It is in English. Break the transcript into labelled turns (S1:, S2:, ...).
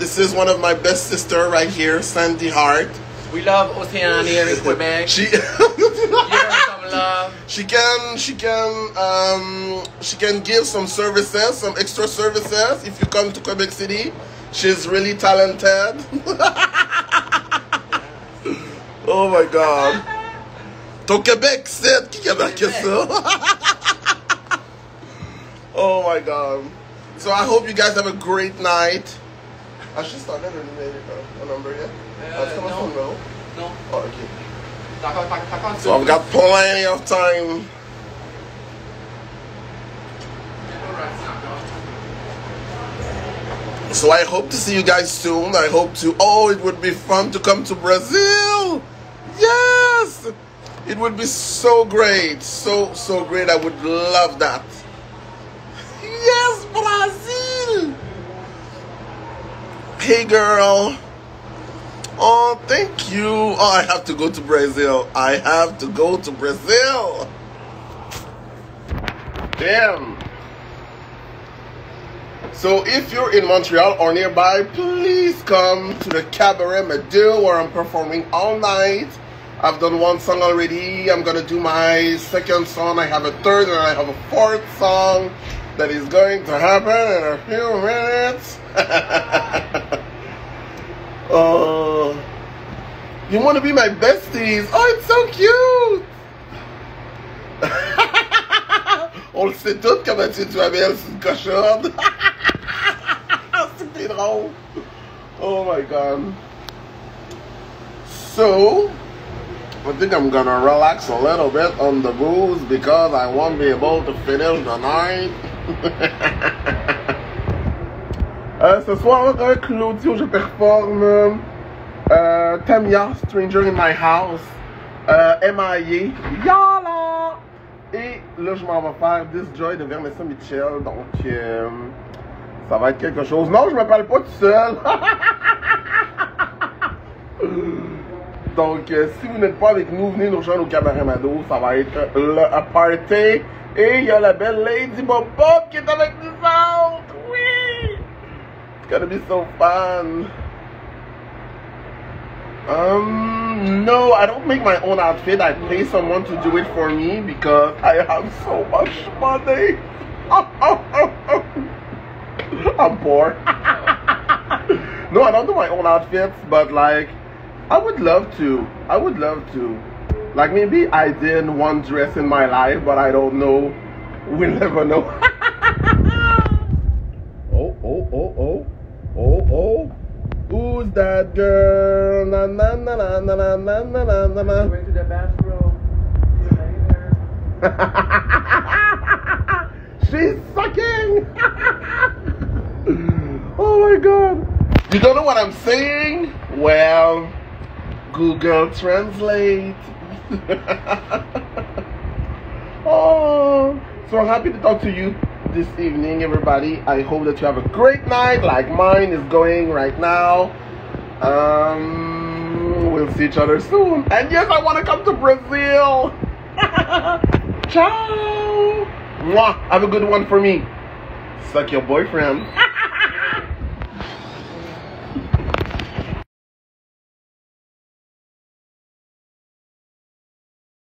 S1: This is one of my best sister right here, Sandy Hart.
S2: We love Oceania in Quebec.
S1: She
S2: Give her some love.
S1: she can she can um she can give some services, some extra services if you come to Quebec City. She's really talented. oh my god. Ton Québec, c'est qui a marqué ça? oh my god. So I hope you guys have a great night. I should start that a number yet.
S2: Uh,
S1: That's coming
S2: no.
S1: no. Oh, okay.
S2: T'as encore- t'as- t'as encore-
S1: So I've got plenty of time. So I hope to see you guys soon. I hope to. Oh, it would be fun to come to Brazil. Yes, it would be so great, so so great. I would love that. Hey, girl. Oh, thank you. Oh, I have to go to Brazil. I have to go to Brazil. Damn. So if you're in Montreal or nearby, please come to the Cabaret Mado where I'm performing all night. I've done one song already. I'm gonna do my second song. I have a third and I have a fourth song that is going to happen in a few minutes. oh, you want to be my besties? Oh, it's so cute. On le sait tout comment tu es, es belle, c'est une cochonne. Oh, C'était drôle. Oh my god. So, I think I'm gonna relax a little bit on the booze because I won't be able to finish the night. Euh, ce soir, euh, Claudio, je performe euh, Tamia, Stranger in My House, euh, MIA, Yala! Et là, je m'en vais faire This Joy de Vanessa Mitchell. Donc, euh, ça va être quelque chose. Non, je me parle pas tout seul. Donc, euh, si vous n'êtes pas avec nous, venez nous rejoindre au Cabaret Mado. Ça va être le party. Et il y a la belle Lady Bob qui est avec nous gonna be so fun. Um, no, I don't make my own outfit. I pay someone to do it for me because I have so much money. I'm poor. no, I don't do my own outfits, but like, I would love to. I would love to. Like, maybe I did one dress in my life, but I don't know. We'll never know. oh, oh, oh, oh. Oh, oh. That girl? Na na na na na na na na na na na.
S2: Went to the bathroom. See you later.
S1: She's sucking. oh my god. You don't know what I'm saying? Well, Google Translate. oh, so happy to talk to you this evening, everybody. I hope that you have a great night, like mine is going right now. Um, we'll see each other soon. And yes, I want to come to Brazil. Ciao. Mwah. Have a good one for me. Suck your boyfriend.